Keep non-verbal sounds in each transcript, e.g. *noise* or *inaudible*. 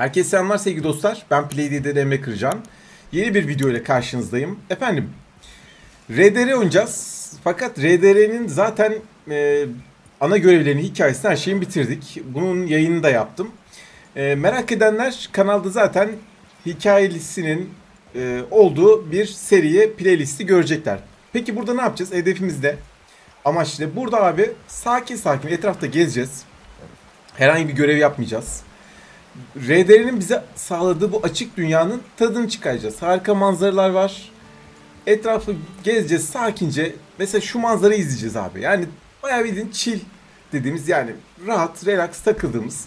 Herkese selamlar sevgili dostlar. Ben PlayD'de Emre Kırcan. Yeni bir video ile karşınızdayım. Efendim, RDR oynayacağız. Fakat RDR'nin zaten e, ana görevlerini, hikayesini her şeyini bitirdik. Bunun yayını da yaptım. E, merak edenler kanalda zaten hikayesinin e, olduğu bir seriye playlisti görecekler. Peki burada ne yapacağız? Hedefimiz de amaç ne? Burada abi sakin sakin etrafta gezeceğiz. Herhangi bir görev yapmayacağız. RDR'nin bize sağladığı bu açık dünyanın tadını çıkaracağız. Harika manzaralar var. Etrafı gezeceğiz sakince. Mesela şu manzarayı izleyeceğiz abi. Yani bayağı bildiğin chill dediğimiz yani rahat, relax takıldığımız,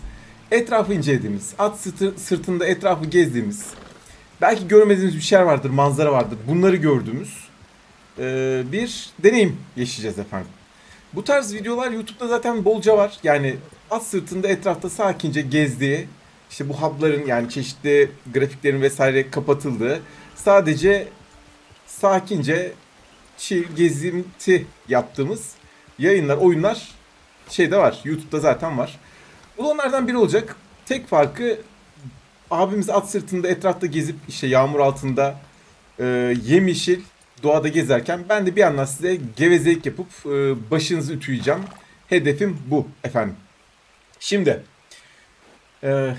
etrafı incelediğimiz, at sırtı, sırtında etrafı gezdiğimiz, belki görmediğimiz bir şeyler vardır, manzara vardır. Bunları gördüğümüz e, bir deneyim yaşayacağız efendim. Bu tarz videolar YouTube'da zaten bolca var. Yani at sırtında etrafta sakince gezdiği, işte bu hub'ların yani çeşitli grafiklerin vesaire kapatıldığı, sadece sakince chill gezinti yaptığımız yayınlar, oyunlar şeyde var. YouTube'da zaten var. Bu da onlardan biri olacak. Tek farkı abimiz at sırtında etrafta gezip işte yağmur altında e, yemyeşil doğada gezerken ben de bir yandan size gevezelik yapıp e, başınızı ütüyeceğim. Hedefim bu efendim. Şimdi e,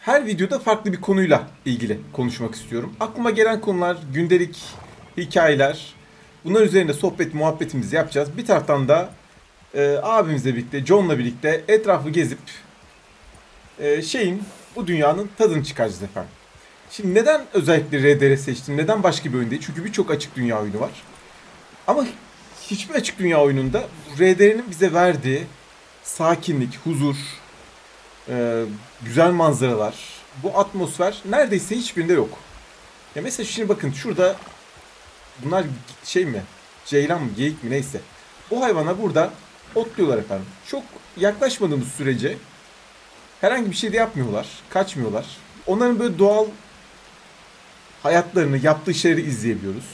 her videoda farklı bir konuyla ilgili konuşmak istiyorum. Aklıma gelen konular gündelik hikayeler. Bunlar üzerinde sohbet muhabbetimizi yapacağız. Bir taraftan da e, abimizle birlikte, John'la birlikte etrafı gezip e, şeyin bu dünyanın tadını çıkaracağız efendim. Şimdi neden özellikle RDR seçtim? Neden başka bir oyun değil? Çünkü birçok açık dünya oyunu var. Ama hiçbir açık dünya oyununda RDR'nin bize verdiği sakinlik, huzur, e, güzel manzaralar, bu atmosfer neredeyse hiçbirinde yok. Ya mesela şimdi bakın şurada bunlar şey mi? Ceylan mı? Geyik mi? Neyse. Bu hayvana burada otluyorlar efendim. Çok yaklaşmadığımız sürece herhangi bir şey de yapmıyorlar. Kaçmıyorlar. Onların böyle doğal hayatlarını, yaptığı şeyleri izleyebiliyoruz.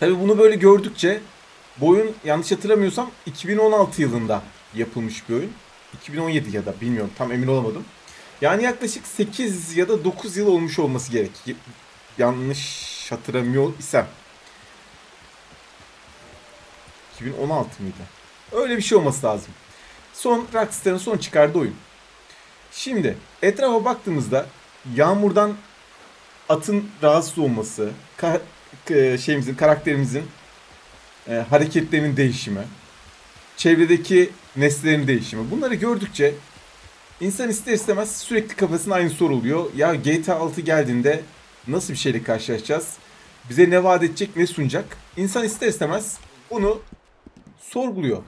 Tabi bunu böyle gördükçe bu oyun yanlış hatırlamıyorsam 2016 yılında yapılmış bir oyun. 2017 ya da bilmiyorum tam emin olamadım. Yani yaklaşık 8 ya da 9 yıl olmuş olması gerek. Yanlış hatırlamıyor isem. 2016 mıydı? Öyle bir şey olması lazım. Son Rockstar'ın son çıkardığı oyun. Şimdi etrafa baktığımızda yağmurdan atın rahatsız olması, ka- şeyimizin, karakterimizin e, hareketlerinin değişimi, çevredeki nesnelerin değişimi. Bunları gördükçe insan ister istemez sürekli kafasına aynı soru oluyor. Ya GTA 6 geldiğinde nasıl bir şeyle karşılaşacağız? Bize ne vaat edecek, ne sunacak? İnsan ister istemez bunu sorguluyor.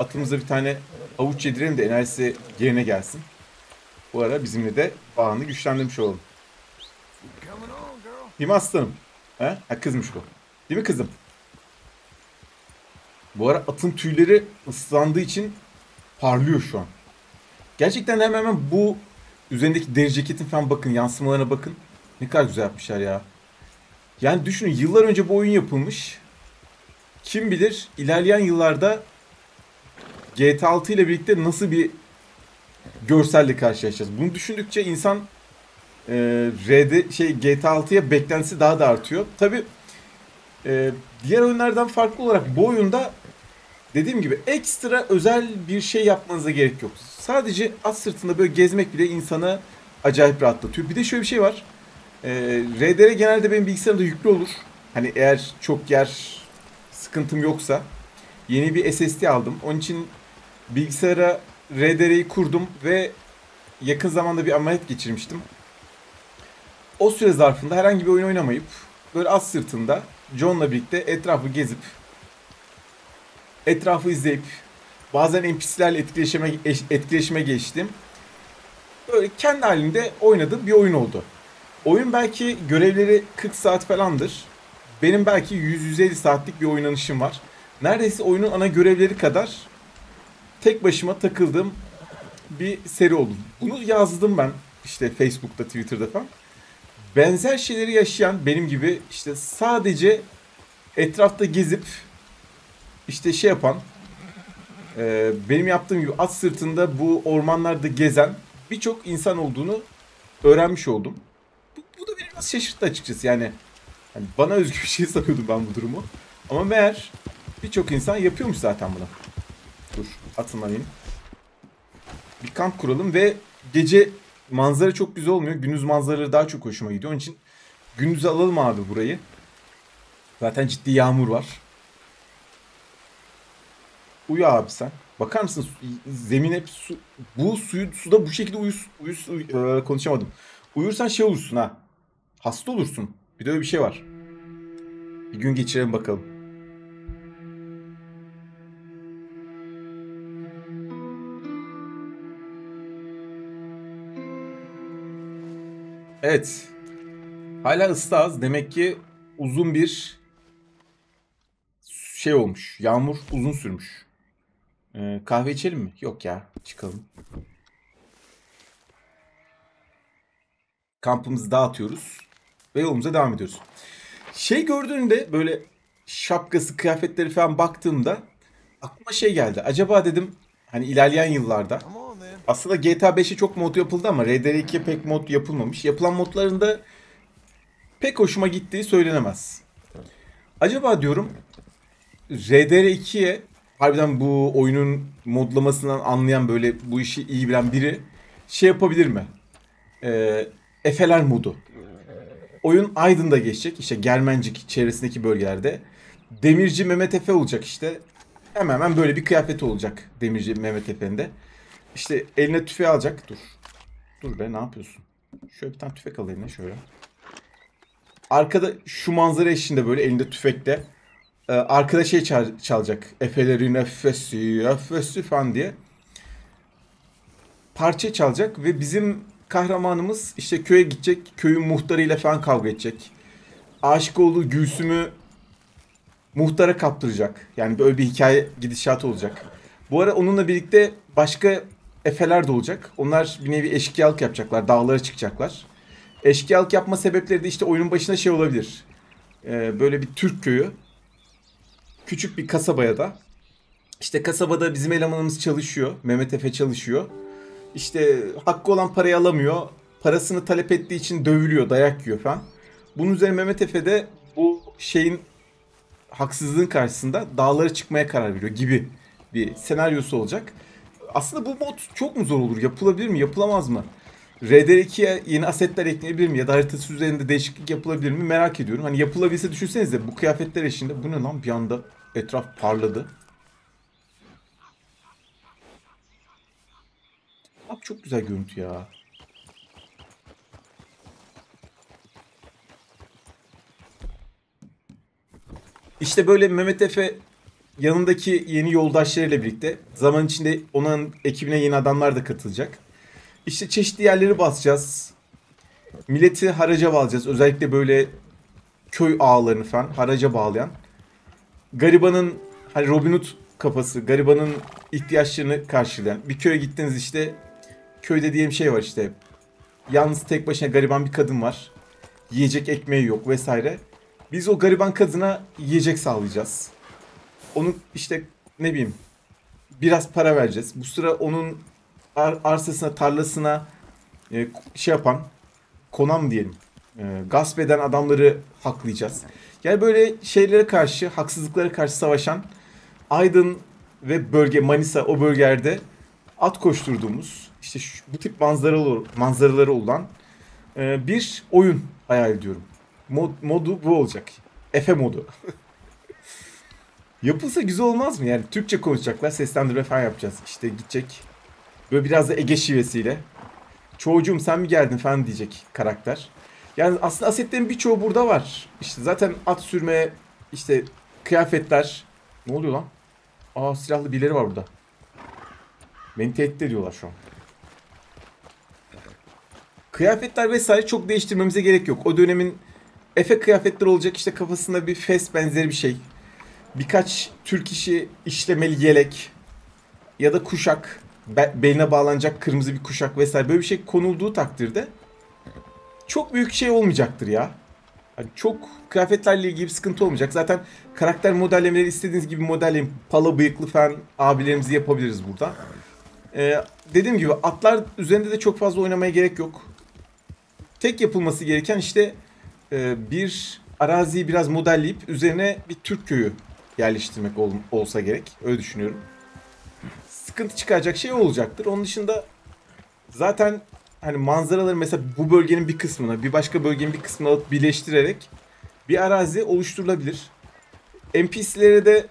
Atımıza bir tane avuç yedirelim de enerjisi yerine gelsin. Bu ara bizimle de bağını güçlendirmiş olalım. Değil mi aslanım? He? Ha kızmış bu. Değil mi kızım? Bu ara atın tüyleri ıslandığı için parlıyor şu an. Gerçekten hemen hemen bu üzerindeki deri ceketin falan bakın yansımalarına bakın. Ne kadar güzel yapmışlar ya. Yani düşünün yıllar önce bu oyun yapılmış. Kim bilir ilerleyen yıllarda GTA 6 ile birlikte nasıl bir görselle karşılaşacağız. Bunu düşündükçe insan e, RD şey GTA 6'ya beklentisi daha da artıyor. Tabi e, diğer oyunlardan farklı olarak bu oyunda dediğim gibi ekstra özel bir şey yapmanıza gerek yok. Sadece at sırtında böyle gezmek bile insanı acayip rahatlatıyor. Bir de şöyle bir şey var. E, RDR genelde benim bilgisayarımda yüklü olur. Hani eğer çok yer sıkıntım yoksa yeni bir SSD aldım. Onun için bilgisayara RDR'yi kurdum ve yakın zamanda bir ameliyat geçirmiştim. O süre zarfında herhangi bir oyun oynamayıp böyle az sırtında John'la birlikte etrafı gezip etrafı izleyip bazen NPC'lerle etkileşime, etkileşime geçtim. Böyle kendi halinde oynadığım bir oyun oldu. Oyun belki görevleri 40 saat falandır. Benim belki 100-150 saatlik bir oynanışım var. Neredeyse oyunun ana görevleri kadar tek başıma takıldığım bir seri oldu. Bunu yazdım ben işte Facebook'ta, Twitter'da falan. Benzer şeyleri yaşayan benim gibi işte sadece etrafta gezip işte şey yapan e, benim yaptığım gibi at sırtında bu ormanlarda gezen birçok insan olduğunu öğrenmiş oldum. Bu, bu da beni biraz şaşırttı açıkçası yani. Hani bana özgü bir şey *laughs* sanıyordum ben bu durumu. Ama meğer birçok insan yapıyormuş zaten bunu. Dur atılmayayım. Bir kamp kuralım ve gece manzara çok güzel olmuyor. Gündüz manzaraları daha çok hoşuma gidiyor. Onun için gündüz alalım abi burayı. Zaten ciddi yağmur var. Uyu abi sen. Bakar mısın zemin hep su. Bu suyu suda bu şekilde uyus, uyus uy, e, konuşamadım. Uyursan şey olursun ha. Hasta olursun. Bir de öyle bir şey var. Bir gün geçirelim bakalım. Evet. Hala ıslahız. Demek ki uzun bir şey olmuş. Yağmur uzun sürmüş. Ee, kahve içelim mi? Yok ya. Çıkalım. Kampımızı dağıtıyoruz. Ve yolumuza devam ediyoruz. Şey gördüğünde böyle şapkası, kıyafetleri falan baktığımda aklıma şey geldi. Acaba dedim hani ilerleyen yıllarda aslında GTA 5'e çok mod yapıldı ama RDR2'ye pek mod yapılmamış. Yapılan modlarında pek hoşuma gittiği söylenemez. Acaba diyorum RDR2'ye harbiden bu oyunun modlamasından anlayan böyle bu işi iyi bilen biri şey yapabilir mi? Ee, Efeler modu. Oyun Aydın'da geçecek. İşte Germencik çevresindeki bölgelerde. Demirci Mehmet Efe olacak işte. Hemen hemen böyle bir kıyafeti olacak Demirci Mehmet Efe'nin de. İşte eline tüfeği alacak. Dur. Dur be ne yapıyorsun? Şöyle bir tane tüfek al eline şöyle. Arkada şu manzara eşliğinde böyle elinde tüfekle arkada şey çal- çalacak. Efelerin efesi, efesi falan diye. Parça çalacak ve bizim kahramanımız işte köye gidecek. Köyün muhtarıyla falan kavga edecek. Aşık olduğu Gülsüm'ü muhtara kaptıracak. Yani böyle bir hikaye gidişatı olacak. Bu ara onunla birlikte başka efeler de olacak. Onlar bir nevi eşkıyalık yapacaklar. Dağlara çıkacaklar. Eşkıyalık yapma sebepleri de işte oyunun başına şey olabilir. Ee, böyle bir Türk köyü. Küçük bir kasabaya da. İşte kasabada bizim elemanımız çalışıyor. Mehmet Efe çalışıyor. İşte hakkı olan parayı alamıyor. Parasını talep ettiği için dövülüyor, dayak yiyor falan. Bunun üzerine Mehmet Efe de bu şeyin haksızlığın karşısında dağlara çıkmaya karar veriyor gibi bir senaryosu olacak. Aslında bu mod çok mu zor olur? Yapılabilir mi? Yapılamaz mı? RDR2'ye yeni asetler eklenebilir mi? Ya da haritası üzerinde değişiklik yapılabilir mi? Merak ediyorum. Hani yapılabilse düşünsenize bu kıyafetler eşliğinde bu ne lan bir anda etraf parladı. Abi çok güzel görüntü ya. İşte böyle Mehmet Efe yanındaki yeni yoldaşlarıyla birlikte zaman içinde onun ekibine yeni adamlar da katılacak. İşte çeşitli yerleri basacağız. Milleti haraca bağlayacağız. Özellikle böyle köy ağlarını falan haraca bağlayan. Garibanın hani Robin Hood kafası, garibanın ihtiyaçlarını karşılayan. Bir köye gittiniz işte köyde diyelim şey var işte. Yalnız tek başına gariban bir kadın var. Yiyecek ekmeği yok vesaire. Biz o gariban kadına yiyecek sağlayacağız. Onun işte ne bileyim biraz para vereceğiz. Bu sıra onun ar- arsasına, tarlasına e, şey yapan, konam diyelim, e, gasp eden adamları haklayacağız. Yani böyle şeylere karşı, haksızlıklara karşı savaşan Aydın ve bölge Manisa o bölgelerde at koşturduğumuz işte şu, bu tip manzaralı manzaraları olan e, bir oyun hayal ediyorum. Mod, modu bu olacak. Efe modu. *laughs* Yapılsa güzel olmaz mı? Yani Türkçe konuşacaklar, seslendirme falan yapacağız. İşte gidecek. Böyle biraz da Ege şivesiyle. Çocuğum sen mi geldin falan diyecek karakter. Yani aslında asetlerin birçoğu burada var. İşte zaten at sürme, işte kıyafetler. Ne oluyor lan? Aa silahlı birileri var burada. Beni tehdit ediyorlar şu an. Kıyafetler vesaire çok değiştirmemize gerek yok. O dönemin Efe kıyafetler olacak işte kafasında bir fes benzeri bir şey. Birkaç Türk işi işlemeli yelek ya da kuşak be- beline bağlanacak kırmızı bir kuşak vesaire böyle bir şey konulduğu takdirde çok büyük şey olmayacaktır ya. Hani çok kıyafetlerle ilgili bir sıkıntı olmayacak. Zaten karakter modellemeleri istediğiniz gibi modelleyin. Pala bıyıklı falan abilerimizi yapabiliriz burada. Ee, dediğim gibi atlar üzerinde de çok fazla oynamaya gerek yok. Tek yapılması gereken işte e, bir araziyi biraz modelleyip üzerine bir Türk köyü yerleştirmek ol, olsa gerek. Öyle düşünüyorum. Sıkıntı çıkaracak şey olacaktır. Onun dışında zaten hani manzaraları mesela bu bölgenin bir kısmını bir başka bölgenin bir kısmını alıp birleştirerek bir arazi oluşturulabilir. NPC'lere de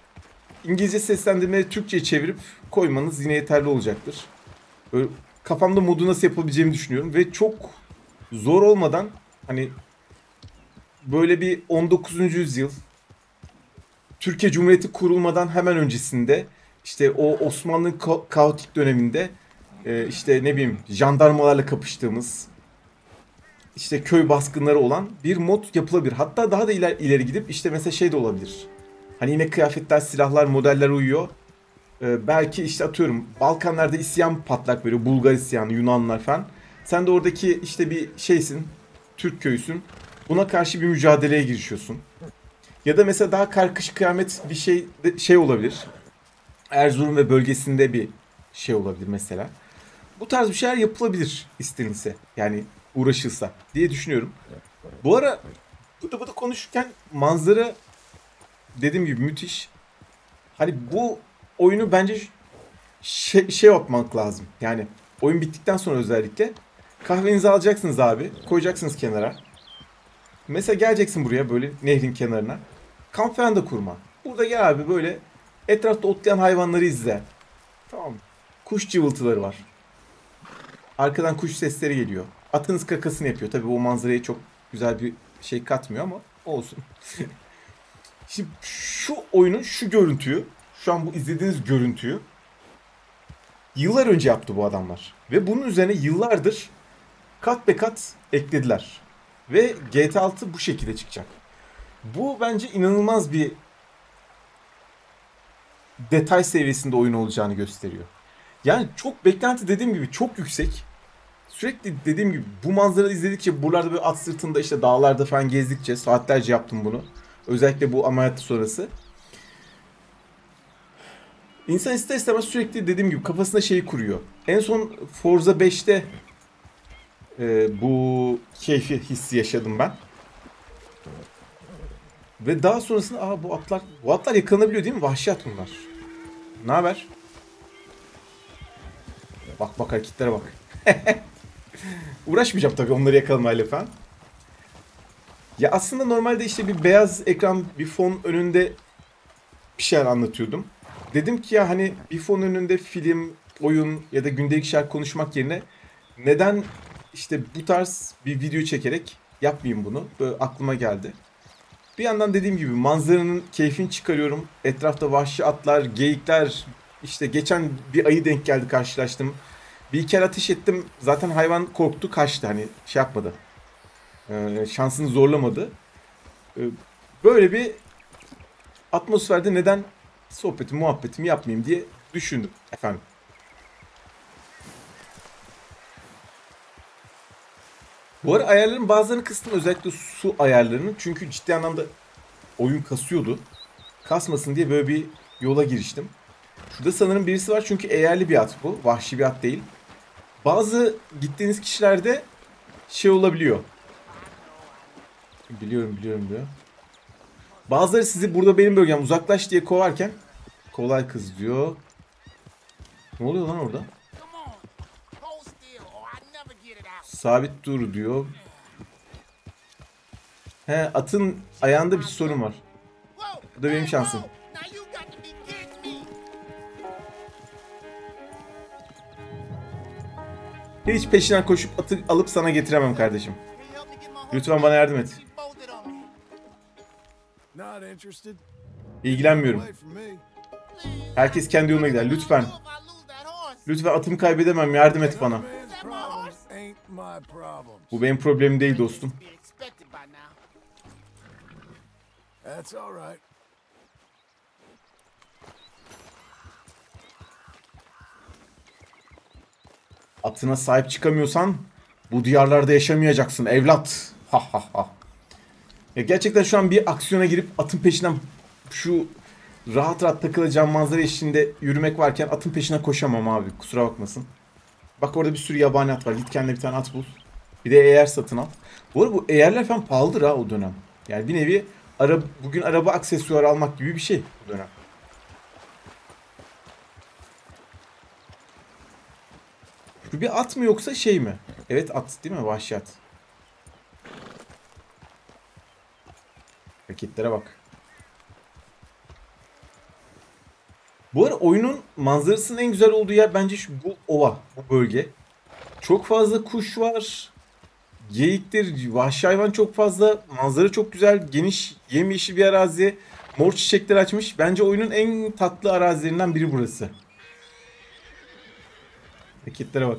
İngilizce seslendirmeleri Türkçe'ye çevirip koymanız yine yeterli olacaktır. Böyle kafamda modu nasıl yapabileceğimi düşünüyorum ve çok zor olmadan hani böyle bir 19. yüzyıl Türkiye Cumhuriyeti kurulmadan hemen öncesinde işte o Osmanlı ka- kaotik döneminde e, işte ne bileyim jandarmalarla kapıştığımız işte köy baskınları olan bir mod yapılabilir. Hatta daha da iler, ileri gidip işte mesela şey de olabilir. Hani yine kıyafetler, silahlar, modeller uyuyor. Ee, belki işte atıyorum Balkanlarda isyan patlak böyle Bulgar isyanı, Yunanlar falan. Sen de oradaki işte bir şeysin, Türk köyüsün. Buna karşı bir mücadeleye girişiyorsun. Ya da mesela daha karkış kıyamet bir şey şey olabilir. Erzurum ve bölgesinde bir şey olabilir mesela. Bu tarz bir şeyler yapılabilir istenilse. Yani uğraşılsa diye düşünüyorum. Bu ara bıdı bıdı konuşurken manzara dediğim gibi müthiş. Hani bu oyunu bence şey, şey yapmak lazım. Yani oyun bittikten sonra özellikle kahvenizi alacaksınız abi. Koyacaksınız kenara. Mesela geleceksin buraya böyle nehrin kenarına. Kamp falan da kurma. Burada gel abi böyle etrafta otlayan hayvanları izle. Tamam? Kuş cıvıltıları var. Arkadan kuş sesleri geliyor. Atınız kakasını yapıyor. Tabii o manzaraya çok güzel bir şey katmıyor ama olsun. *laughs* Şimdi şu oyunun şu görüntüyü, şu an bu izlediğiniz görüntüyü yıllar önce yaptı bu adamlar. Ve bunun üzerine yıllardır kat be kat eklediler. Ve GTA 6 bu şekilde çıkacak. Bu bence inanılmaz bir detay seviyesinde oyun olacağını gösteriyor. Yani çok beklenti dediğim gibi çok yüksek. Sürekli dediğim gibi bu manzarayı izledikçe buralarda böyle at sırtında işte dağlarda falan gezdikçe saatlerce yaptım bunu. Özellikle bu ameliyat sonrası. İnsan ister istemez sürekli dediğim gibi kafasında şeyi kuruyor. En son Forza 5'te e, bu keyfi hissi yaşadım ben. Ve daha sonrasında aa bu atlar bu atlar yakalanabiliyor değil mi? Vahşi at bunlar. Ne haber? Bak bak hareketlere bak. *laughs* Uğraşmayacağım tabii onları yakalamayla falan. Ya aslında normalde işte bir beyaz ekran, bir fon önünde bir şeyler anlatıyordum. Dedim ki ya hani bir fon önünde film, oyun ya da gündelik şeyler konuşmak yerine neden işte bu tarz bir video çekerek yapmayayım bunu? Böyle aklıma geldi. Bir yandan dediğim gibi manzaranın keyfini çıkarıyorum. Etrafta vahşi atlar, geyikler. İşte geçen bir ayı denk geldi karşılaştım. Bir iki kere ateş ettim. Zaten hayvan korktu kaçtı hani şey yapmadı. Ee, şansını zorlamadı. Ee, böyle bir atmosferde neden sohbeti muhabbetimi yapmayayım diye düşündüm efendim. Bu ara ayarların bazılarını kıstım özellikle su ayarlarını çünkü ciddi anlamda oyun kasıyordu. Kasmasın diye böyle bir yola giriştim. Şurada sanırım birisi var çünkü eğerli bir at bu. Vahşi bir at değil. Bazı gittiğiniz kişilerde şey olabiliyor. Biliyorum biliyorum diyor. Bazıları sizi burada benim bölgem uzaklaş diye kovarken kolay kız diyor. Ne oluyor lan orada? Sabit dur diyor. He atın ayağında bir sorun var. Bu da benim şansım. Hiç peşinden koşup atı alıp sana getiremem kardeşim. Lütfen bana yardım et. İlgilenmiyorum. Herkes kendi yoluna gider. Lütfen. Lütfen atımı kaybedemem. Yardım et bana. Bu benim problemim değil dostum. That's all right. Atına sahip çıkamıyorsan bu diyarlarda yaşamayacaksın evlat. Ha ha ha. Ya gerçekten şu an bir aksiyona girip atın peşinden şu rahat rahat takılacağım manzara eşliğinde yürümek varken atın peşine koşamam abi. Kusura bakmasın. Bak orada bir sürü yabani at var. Git kendine bir tane at bul. Bir de eğer satın al. Bu arada bu eğerler falan pahalıdır ha o dönem. Yani bir nevi ara, bugün araba aksesuarı almak gibi bir şey bu dönem. Şu bir at mı yoksa şey mi? Evet at değil mi? Vahşi at. Hareketlere bak. Bu arada oyunun manzarasının en güzel olduğu yer bence şu bu ova, bu bölge. Çok fazla kuş var. Geyiktir, vahşi hayvan çok fazla. Manzara çok güzel, geniş, yemyeşil bir arazi. Mor çiçekler açmış. Bence oyunun en tatlı arazilerinden biri burası. Hareketlere bak.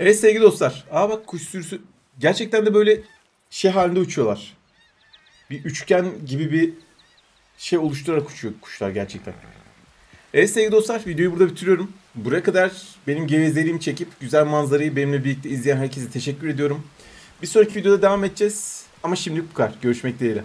Evet sevgili dostlar. Aa bak kuş sürüsü gerçekten de böyle şey halinde uçuyorlar. Bir üçgen gibi bir şey oluşturarak uçuyor kuşlar gerçekten. Evet sevgili dostlar videoyu burada bitiriyorum. Buraya kadar benim gevezeliğimi çekip güzel manzarayı benimle birlikte izleyen herkese teşekkür ediyorum. Bir sonraki videoda devam edeceğiz. Ama şimdilik bu kadar. Görüşmek dileğiyle.